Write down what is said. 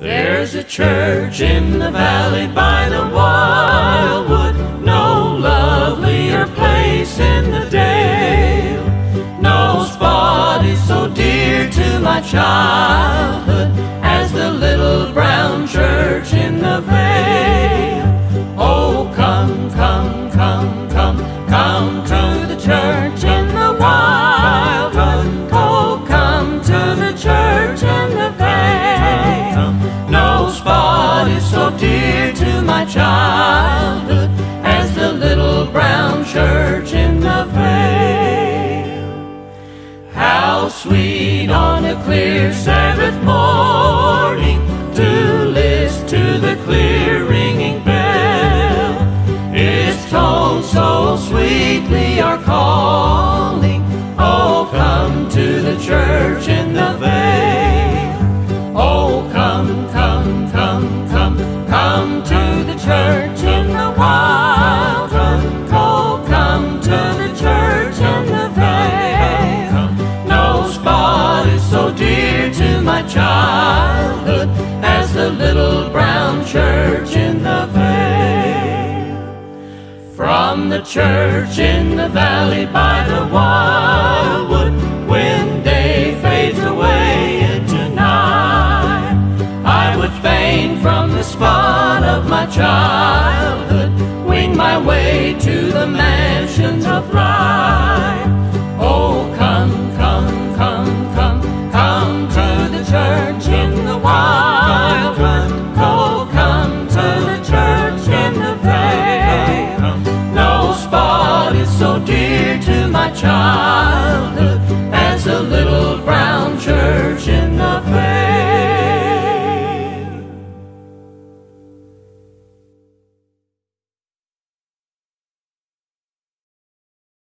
There's a church in the valley by the wildwood, no lovelier place in the dale. No spot is so dear to my childhood as the little brown church in the vale. Oh, come, come, come, come, come to the church sweet on a clear Sabbath morning to listen to the clear ringing bell. Its tones so sweetly are calling, oh come to the church my childhood as the little brown church in the vale. From the church in the valley by the wildwood, when day fades away into night, I would fain from the spot of my childhood wing my way to the mansions of light. child.